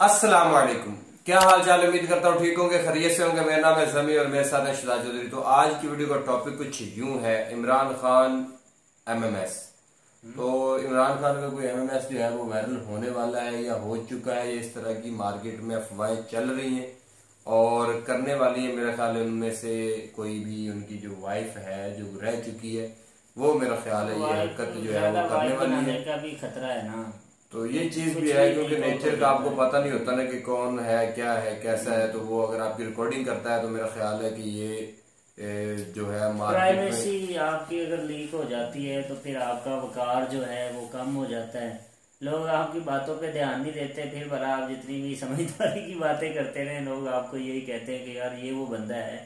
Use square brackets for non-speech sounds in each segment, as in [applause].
अस्सलाम वालेकुम क्या हाल चाल उम्मीद करता हूँ ठीक होंगे खरीय से होंगे। मेरा नाम है जमी और मेरे साथ है शिदा चौधरी। तो आज की वीडियो का टॉपिक कुछ यूँ है इमरान खान एमएमएस तो इमरान खान का कोई एमएमएस जो है वो वायरल होने वाला है या हो चुका है इस तरह की मार्केट में अफवाहें चल रही हैं। और करने वाली है मेरा ख्याल उनमें से कोई भी उनकी जो वाइफ है जो रह चुकी है वो मेरा ख्याल है ये हरकत जो है वो करने वाली है। खतरा है ना। तो ये चीज़ भी है क्योंकि नेचर का आपको पता नहीं होता ना कि कौन है क्या है कैसा है। तो वो अगर आपकी रिकॉर्डिंग करता है तो मेरा ख्याल है कि ये जो है प्राइवेसी आपकी अगर लीक हो जाती है तो फिर आपका वकार जो है वो कम हो जाता है। लोग आपकी बातों पे ध्यान नहीं देते फिर भला आप जितनी भी समझदारी की बातें करते रहे लोग आपको यही कहते हैं कि यार ये वो बंदा है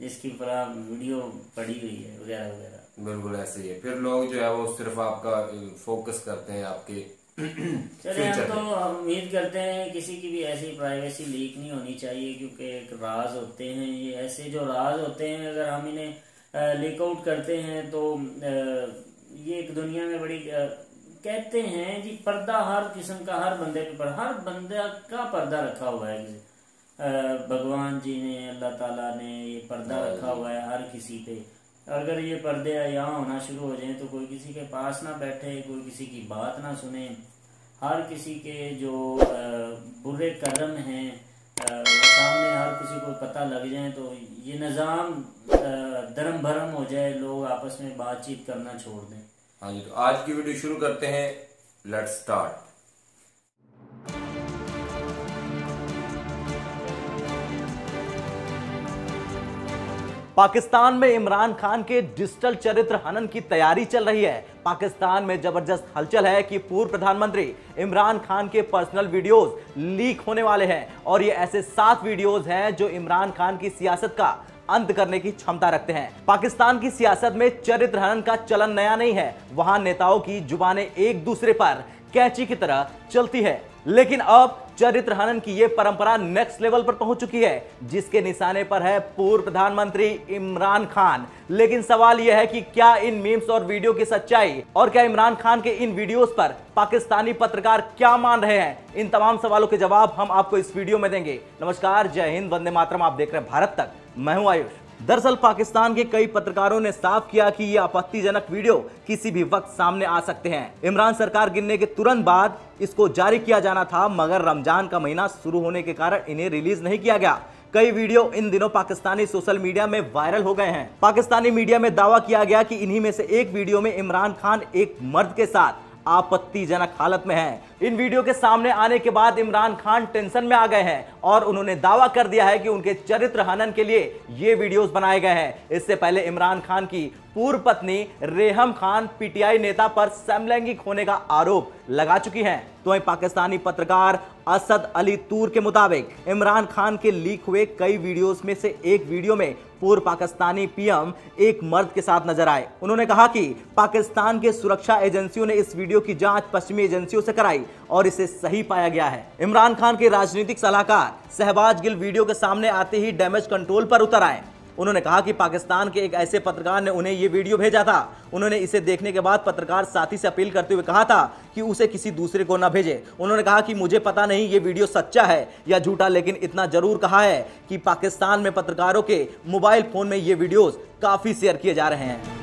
जिसकी पूरा वीडियो पड़ी हुई है वगैरह वगैरह। बिल्कुल ऐसे ही है। फिर लोग जो है वो सिर्फ़ आपका फोकस करते हैं आपके चलिए हम तो उम्मीद करते हैं किसी की भी ऐसी प्राइवेसी लीक नहीं होनी चाहिए क्योंकि एक राज होते हैं। ये ऐसे जो राज होते हैं अगर हम इन्हें लीक आउट करते हैं तो ये एक दुनिया में बड़ी कहते हैं जी पर्दा हर किस्म का हर बंदे पे पर हर बंदा का पर्दा रखा हुआ है। भगवान जी ने अल्लाह ताला ने ये पर्दा हाँ रखा हुआ है हर किसी पे। अगर ये पर्दे यहाँ होना शुरू हो जाए तो कोई किसी के पास ना बैठे, कोई किसी की बात ना सुने। हर किसी के जो बुरे कदम हैं सामने हर किसी को पता लग जाए तो ये निज़ाम धर्म भरम हो जाए, लोग आपस में बातचीत करना छोड़ दें। हाँ जी तो आज की वीडियो शुरू करते हैं। लेट्स स्टार्ट पाकिस्तान में इमरान खान के डिजिटल चरित्र हनन की तैयारी चल रही है। पाकिस्तान में ज़बरदस्त हलचल है कि पूर्व प्रधानमंत्री इमरान खान के पर्सनल वीडियोस लीक होने वाले हैं और ये ऐसे सात वीडियोस हैं जो इमरान खान की सियासत का अंत करने की क्षमता रखते हैं। पाकिस्तान की सियासत में चरित्र हनन का चलन नया नहीं है। वहाँ नेताओं की जुबानें एक दूसरे पर कैची की तरह चलती है। लेकिन अब चरित्र हनन की यह परंपरा नेक्स्ट लेवल पर पहुँच चुकी है, जिसके निशाने पर है पूर्व प्रधानमंत्री इमरान खान। लेकिन सवाल यह है कि क्या इन मीम्स और वीडियो की सच्चाई और क्या इमरान खान के इन वीडियोस पर पाकिस्तानी पत्रकार क्या मान रहे हैं? इन तमाम सवालों के जवाब हम आपको इस वीडियो में देंगे। नमस्कार, जय हिंद, वंदे मातरम। आप देख रहे हैं भारत तक। मैं हूँ आयुष। दरअसल पाकिस्तान के कई पत्रकारों ने साफ़ किया कि ये आपत्तिजनक वीडियो किसी भी वक्त सामने आ सकते हैं। इमरान सरकार गिरने के तुरंत बाद इसको जारी किया जाना था, मगर रमज़ान का महीना शुरू होने के कारण इन्हें रिलीज़ नहीं किया गया। कई वीडियो इन दिनों पाकिस्तानी सोशल मीडिया में वायरल हो गए हैं। पाकिस्तानी मीडिया में दावा किया गया कि इन्हीं में से एक वीडियो में इमरान खान एक मर्द के साथ। आपत्तिजनक हालत में हैं। इन वीडियो के सामने आने के बाद इमरान खान टेंशन में आ गए हैं और उन्होंने दावा कर दिया है कि उनके चरित्र हनन के लिए ये वीडियोस बनाए गए हैं। इससे पहले इमरान खान की पूर्व पत्नी रेहम खान, पीटीआई नेता पर समलैंगिक होने का आरोप लगा चुकी हैं। तो वहीं पाकिस्तानी पत्रकार असद अली तूर के मुताबिक इमरान खान के लीक हुए कई वीडियोस में से एक वीडियो में पूर्व पाकिस्तानी पीएम एक मर्द के साथ नज़र आए। उन्होंने कहा कि पाकिस्तान के सुरक्षा एजेंसियों ने इस वीडियो की जाँच पश्चिमी एजेंसियों से कराई और इसे सही पाया गया है। इमरान खान के राजनीतिक सलाहकार सहबाज गिल वीडियो के सामने आते ही डैमेज कंट्रोल पर उतर आए। उन्होंने कहा कि पाकिस्तान के एक ऐसे पत्रकार ने उन्हें ये वीडियो भेजा था। उन्होंने इसे देखने के बाद पत्रकार साथी से अपील करते हुए कहा था कि उसे किसी दूसरे को न भेजे। उन्होंने कहा कि मुझे पता नहीं ये वीडियो सच्चा है या झूठा, लेकिन इतना ज़रूर कहा है कि पाकिस्तान में पत्रकारों के मोबाइल फ़ोन में ये वीडियोस काफ़ी शेयर किए जा रहे हैं।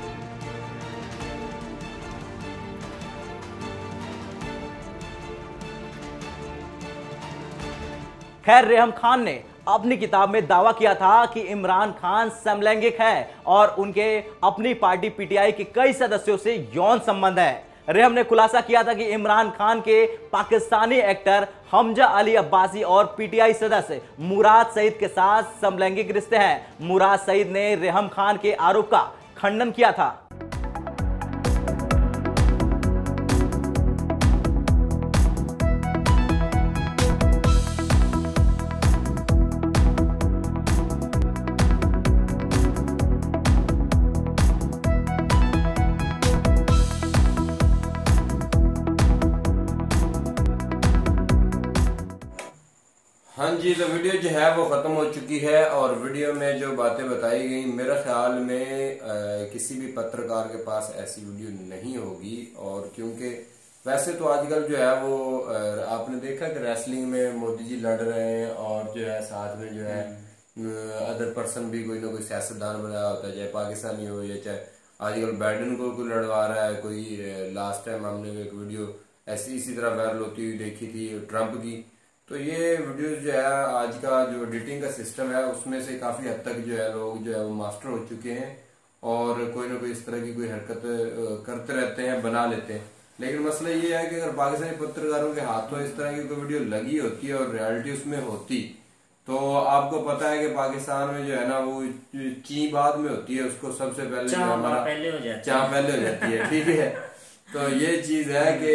खैर, रेहम खान ने अपनी किताब में दावा किया था कि इमरान खान समलैंगिक है और उनके अपनी पार्टी पीटीआई के कई सदस्यों से यौन संबंध है। रेहम ने खुलासा किया था कि इमरान खान के पाकिस्तानी एक्टर हमजा अली अब्बासी और पीटीआई सदस्य मुराद सईद के साथ समलैंगिक रिश्ते हैं। मुराद सईद ने रेहम खान के आरोप का खंडन किया था। तो वीडियो जो है वो ख़त्म हो चुकी है और वीडियो में जो बातें बताई गई मेरे ख्याल में आ, किसी भी पत्रकार के पास ऐसी वीडियो नहीं होगी और क्योंकि वैसे तो आजकल जो है वो आपने देखा कि रेसलिंग में मोदी जी लड़ रहे हैं और जो है साथ में जो है अदर पर्सन भी कोई ना कोई सियासतदान बनाया होता है चाहे पाकिस्तानी हो या चाहे आजकल बाइडन को कोई लड़वा रहा है कोई लास्ट टाइम हमने एक वीडियो ऐसी इसी तरह वायरल होती हुई देखी थी ट्रंप की। तो ये वीडियो जो है आज का जो एडिटिंग का सिस्टम है उसमें से काफ़ी हद तक जो है लोग जो है वो मास्टर हो चुके हैं और कोई ना कोई इस तरह की कोई हरकत करते रहते हैं बना लेते हैं। लेकिन मसला ये है कि अगर पाकिस्तानी पत्रकारों के हाथों इस तरह की कोई वीडियो लगी होती है और रियलिटी उसमें होती तो आपको पता है कि पाकिस्तान में जो है ना वो ची बाद में होती है उसको सबसे पहले हमारा पहले हो जाती है। पहले हो जाती है ठीक है? [laughs] तो ये चीज़ है कि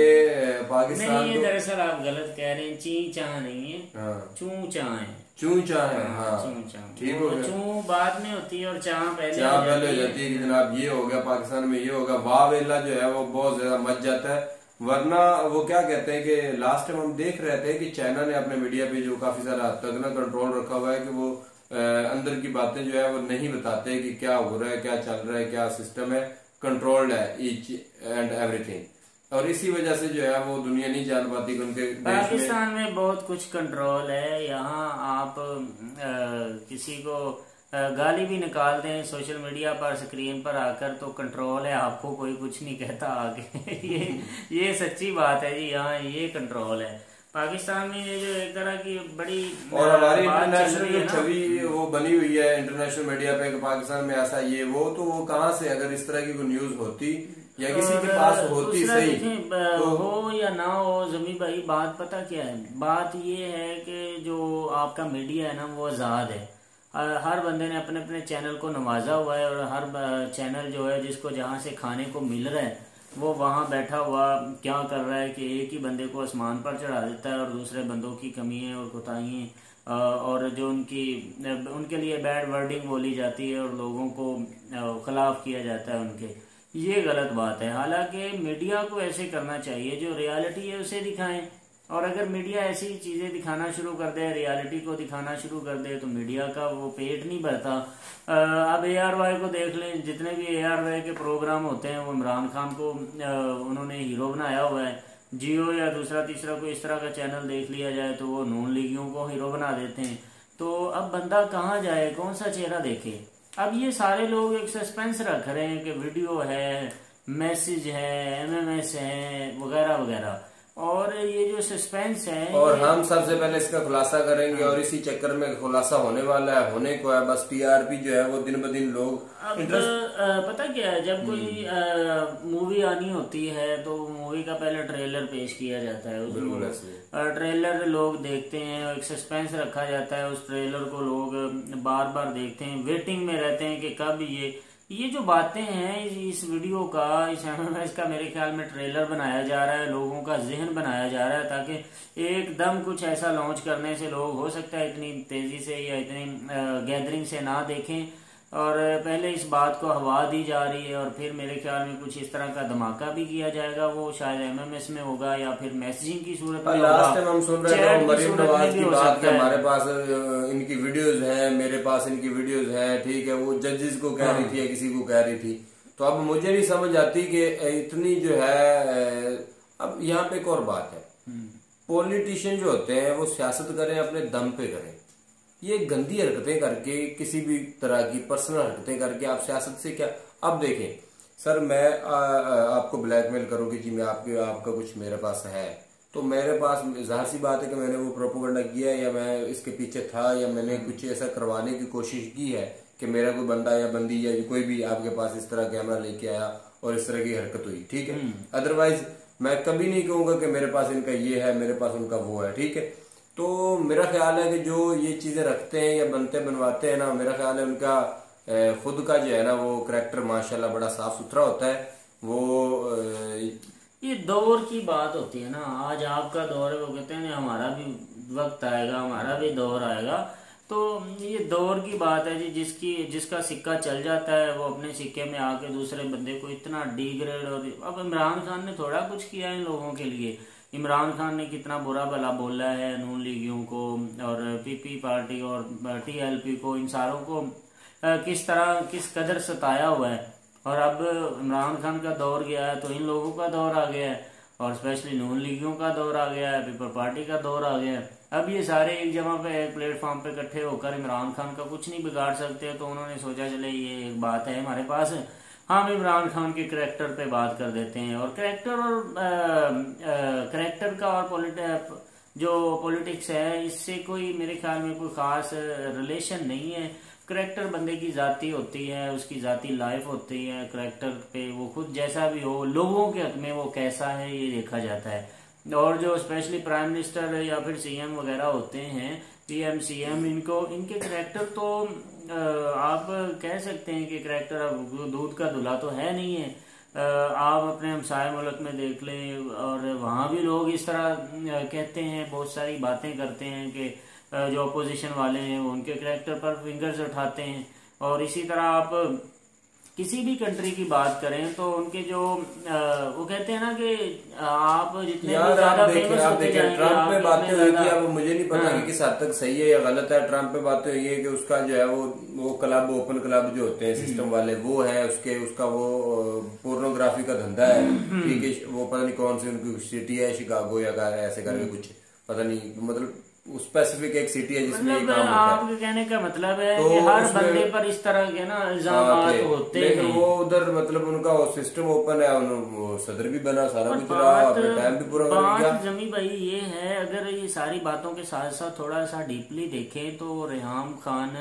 पाकिस्तान नहीं ये दरअसल आप गलत कह रहे हैं ची चाह नहीं है। हाँ। चू चाह है। चू चाह है हाँ, हाँ। ठीक हो गया। चू बाद में होती है और चाह पहले चाह पहले हो जाती है कि जनाब ये हो गया पाकिस्तान में ये होगा वाह वेला जो है वो बहुत ज़्यादा मच जाता है। वरना वो क्या कहते हैं कि लास्ट टाइम हम देख रहे थे कि चाइना ने अपने मीडिया पे जो काफ़ी सारा हद तक ना कंट्रोल रखा हुआ है कि वो अंदर की बातें जो है वो नहीं बताते कि क्या हो रहा है क्या चल रहा है क्या सिस्टम है। कंट्रोल्ड है ईच एंड एवरीथिंग और इसी वजह से जो है वो दुनिया नहीं जान पाती उनके पाकिस्तान में, में बहुत कुछ कंट्रोल है। यहाँ आप आ, किसी को गाली भी निकाल दें सोशल मीडिया पर स्क्रीन पर आकर तो कंट्रोल है। आपको कोई कुछ नहीं कहता आगे। [laughs] ये ये सच्ची बात है जी। यहाँ ये कंट्रोल है। पाकिस्तान में ये जो एक तरह की बड़ी और हमारी इंटरनेशनल छवि वो बनी हुई है इंटरनेशनल मीडिया पे पाकिस्तान में ऐसा ये वो तो वो कहाँ से अगर इस तरह की कोई न्यूज़ होती या किसी के पास होती सही तो हो या ना हो जमी भाई बात पता क्या है? बात ये है कि जो आपका मीडिया है ना वो आज़ाद है। हर बंदे ने अपने अपने चैनल को नवाजा हुआ है और हर चैनल जो है जिसको जहाँ से खाने को मिल रहा है वो वहाँ बैठा हुआ क्या कर रहा है कि एक ही बंदे को आसमान पर चढ़ा देता है और दूसरे बंदों की कमियाँ और कोताही और जो उनकी, उनके लिए बैड वर्डिंग बोली जाती है और लोगों को खिलाफ किया जाता है उनके। ये गलत बात है। हालाँकि मीडिया को ऐसे करना चाहिए जो रियलिटी है उसे दिखाएँ। और अगर मीडिया ऐसी चीज़ें दिखाना शुरू कर दे, रियलिटी को दिखाना शुरू कर दे तो मीडिया का वो पेट नहीं भरता। अब ए आर वाई को देख लें, जितने भी ए आर वाई के प्रोग्राम होते हैं, वो इमरान खान को उन्होंने हीरो बनाया हुआ है। जियो या दूसरा तीसरा कोई इस तरह का चैनल देख लिया जाए तो वो नून लीगियों को हीरो बना देते हैं। तो अब बंदा कहाँ जाए, कौन सा चेहरा देखे? अब ये सारे लोग एक सस्पेंस रख रहे हैं कि वीडियो है, मैसेज है एमएमएस है, वगैरह वगैरह। और ये जो सस्पेंस है और हम सबसे पहले इसका खुलासा करेंगे और इसी चक्कर में खुलासा होने वाला है होने को है बस टीआरपी जो है वो दिन ब दिन लोग अब पता क्या है जब कोई मूवी हम्म। आनी होती है तो मूवी का पहले ट्रेलर पेश किया जाता है बिल्कुल ट्रेलर लोग देखते हैं एक सस्पेंस रखा जाता है उस ट्रेलर को लोग बार बार देखते हैं वेटिंग में रहते हैं कि कब ये ये जो बातें हैं, इस वीडियो का, इस एमएमएस का मेरे ख्याल में ट्रेलर बनाया जा रहा है, लोगों का जहन बनाया जा रहा है ताकि एकदम कुछ ऐसा लॉन्च करने से लोग हो सकता है इतनी तेज़ी से या इतनी गैदरिंग से ना देखें। और पहले इस बात को हवा दी जा रही है और फिर मेरे ख्याल में कुछ इस तरह का धमाका भी किया जाएगा। वो शायद एमएमएस में होगा या फिर मैसेजिंग की सूरत में लास्ट टाइम हम सुन रहे थे मरीम नवाज़ की बात है हमारे पास इनकी वीडियोस हैं मेरे पास इनकी वीडियोस हैं ठीक है वो जजेस को कह रही थी या किसी को कह रही थी। तो अब मुझे नहीं समझ आती कि इतनी जो है अब यहाँ पे एक और बात है। Politician hmm. जो होते हैं वो सियासत करें अपने दम पे करें। ये गंदी हरकतें करके किसी भी तरह की पर्सनल हरकतें करके आप सियासत से क्या? अब देखें सर मैं आ, आ, आपको ब्लैकमेल करूँ कि जी मैं आपके आपका कुछ मेरे पास है। तो मेरे पास ज़ाहिर सी बात है कि मैंने वो प्रोपोगंडा किया या मैं इसके पीछे था या मैंने कुछ ऐसा करवाने की कोशिश की है कि मेरा कोई बंदा या बंदी या कोई भी आपके पास इस तरह कैमरा लेके आया और इस तरह की हरकत हुई ठीक है? Otherwise hmm. मैं कभी नहीं कहूँगा कि मेरे पास इनका ये है मेरे पास उनका वो है ठीक है? तो मेरा ख्याल है कि जो ये चीज़ें रखते हैं या बनते, बनवाते हैं ना, मेरा ख्याल है उनका खुद का जो है ना, वो करेक्टर माशाल्लाह बड़ा साफ़ सुथरा होता है। वो ये दौर की बात होती है ना। आज आपका दौर है, वो कहते हैं हमारा भी वक्त आएगा, हमारा भी दौर आएगा। तो ये दौर की बात है जी, जिसकी, जिसका सिक्का चल जाता है, वो अपने सिक्के में आके दूसरे बंदे को इतना डिग्रेड और अब इमरान खान ने थोड़ा कुछ किया इन लोगों के लिए। इमरान खान ने कितना बुरा भला बोला है, नून लीगियों को और पीपी पार्टी और टीएलपी को, इन सारों को किस तरह, किस कदर सताया हुआ है? और अब इमरान खान का दौर गया है तो इन लोगों का दौर आ गया है और स्पेशली नून लीगियों का दौर आ गया है, पीपल पार्टी का दौर आ गया है। अब ये सारे एक जगह पे, एक प्लेटफॉर्म पे इकट्ठे होकर इमरान खान का कुछ नहीं बिगाड़ सकते तो उन्होंने सोचा, चले, ये एक बात है हमारे पास हम इमरान खान के करेक्टर पे बात कर देते हैं और करेक्टर और करेक्टर का और पॉलिट जो पॉलिटिक्स है, इससे कोई मेरे ख्याल में कोई खास रिलेशन नहीं है। करेक्टर बंदे की जाति होती है, उसकी जाति लाइफ होती है करेक्टर पे वो खुद जैसा भी हो, लोगों के हक में वो कैसा है, ये देखा जाता है। और जो स्पेशली प्राइम मिनिस्टर या फिर सीएम वगैरह होते हैं पीएम सीएम इनको, इनके करैक्टर तो आप कह सकते हैं कि करैक्टर अब दूध का दुला तो है नहीं है। आप अपने हमसाय मुल्क में देख लें और वहाँ भी लोग इस तरह कहते हैं, बहुत सारी बातें करते हैं कि जो अपोजिशन वाले हैं उनके करैक्टर पर फिंगर्स उठाते हैं। और इसी तरह आप किसी भी कंट्री की बात करें तो उनके जो आ, वो कहते हैं ना कि आप जितने यार आप देखें आप देखें ट्रंप पे बातें हुई थी अब मुझे नहीं पता हाँ। कि किस हद तक सही है या गलत है ट्रंप पे बातें हुई है कि उसका जो है वो वो क्लब ओपन क्लब जो होते हैं सिस्टम हम्म। वाले वो है उसके उसका वो पोर्नोग्राफी का धंधा है हम्म। ठीक है वो पता नहीं कौन सी उनकी सिटी है शिकागो या ऐसे करके हम्म। कुछ पता नहीं मतलब स्पेसिफिक एक सिटी है जिसमें मतलब काम आपके कहने का मतलब है तो कि हर बंदे पर इस तरह के ना इल्ज़ाम हाँ, होते हैं। वो उधर मतलब उनका वो सिस्टम ओपन है वो सदर भी बना सारा कुछ रहा अपने टाइम भी पूरा बात जमी भाई ये है अगर ये सारी बातों के साथ साथ थोड़ा सा डीपली देखें तो रेहम खान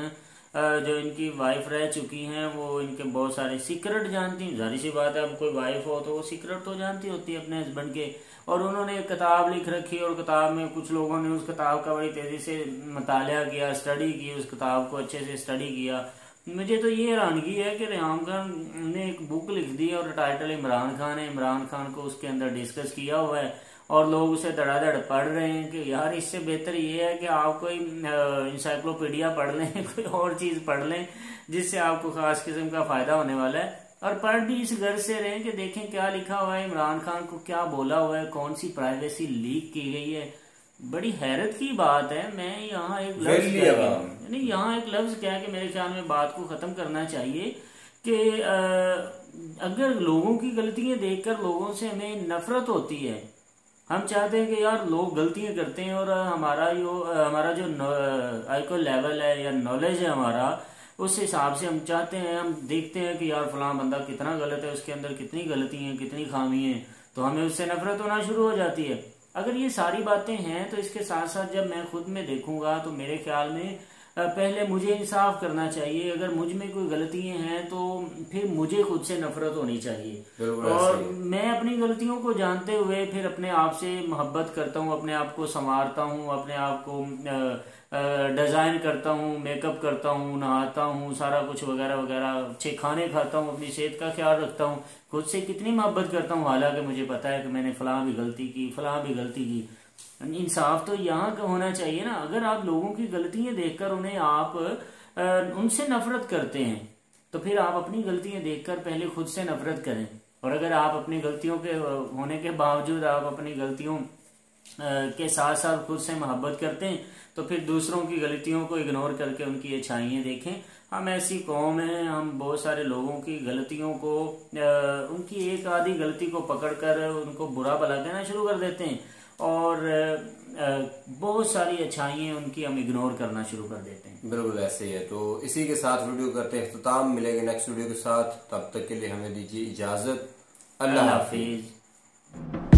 जो इनकी वाइफ रह चुकी हैं, वो इनके बहुत सारे सीक्रेट जानती हैं। जारी सी बात है, अब कोई वाइफ हो तो वो सीक्रेट तो जानती होती है अपने हस्बैंड के। और उन्होंने एक किताब लिख रखी और किताब में कुछ लोगों ने उस किताब का बड़ी तेज़ी से मतालिया किया स्टडी की, उस किताब को अच्छे से स्टडी किया। मुझे तो ये हैरानगी है कि रेहाम खान ने एक बुक लिख दी, और टाइटल इमरान खान है। इमरान खान को उसके अंदर डिस्कस किया हुआ है। और लोग उसे धड़ाधड़ पढ़ रहे हैं कि यार इससे बेहतर ये है कि आप कोई इंसाइक्लोपीडिया पढ़ लें [laughs] कोई और चीज़ पढ़ लें जिससे आपको खास किस्म का फ़ायदा होने वाला है। और पढ़ भी इस घर से रहे कि देखें क्या लिखा हुआ है इमरान खान को क्या बोला हुआ है कौन सी प्राइवेसी लीक की गई है। बड़ी हैरत की बात है मैं यहाँ एक लफ्ज नहीं यहाँ एक लफ्ज क्या है कि मेरे ख्याल में बात को खत्म करना चाहिए कि अगर लोगों की गलतियाँ देखकर लोगों से हमें नफरत होती है हम चाहते हैं कि यार लोग गलतियाँ करते हैं और हमारा जो हमारा जो आईको लेवल है या नॉलेज है हमारा, उस हिसाब से हम चाहते हैं, हम देखते हैं कि यार फलां बंदा कितना गलत है, उसके अंदर कितनी गलती है, कितनी खामी है तो हमें उससे नफरत होना शुरू हो जाती है। अगर ये सारी बातें हैं तो इसके साथ साथ जब मैं खुद में देखूँगा तो मेरे ख्याल में पहले मुझे इंसाफ करना चाहिए। अगर मुझमें कोई गलतियाँ हैं तो फिर मुझे खुद से नफरत होनी चाहिए। और मैं अपनी गलतियों को जानते हुए फिर अपने आप से मोहब्बत करता हूँ अपने आप को संवारता हूँ अपने आप को डिज़ाइन करता हूँ मेकअप करता हूँ नहाता हूँ सारा कुछ वगैरह वगैरह। अच्छे खाने खाता हूँ अपनी सेहत का ख्याल रखता हूँ। खुद से कितनी मोहब्बत करता हूँ हालाँकि मुझे पता है कि मैंने फलां भी गलती की फलां भी गलती की। इंसाफ तो यहाँ का होना चाहिए ना। अगर आप लोगों की गलतियाँ देखकर उन्हें आप उनसे नफरत करते हैं तो फिर आप अपनी गलतियाँ देखकर पहले खुद से नफरत करें। और अगर आप अपनी गलतियों के होने के बावजूद आप अपनी गलतियों के साथ साथ खुद से मोहब्बत करते हैं तो फिर दूसरों की गलतियों को इग्नोर करके उनकी अच्छाइयाँ देखें। हम ऐसी कौम हैं, हम बहुत सारे लोगों की गलतियों को उनकी एक आधी गलती को पकड़कर उनको बुरा भला कहना शुरू कर देते हैं। और बहुत सारी अच्छाइयाँ उनकी हम इग्नोर करना शुरू कर देते हैं। बिल्कुल ऐसे ही है। तो इसी के साथ वीडियो करते हैं। अख्ताम मिलेंगे नेक्स्ट वीडियो के साथ। तब तक के लिए हमें दीजिए इजाज़त। अल्लाह हाफिज।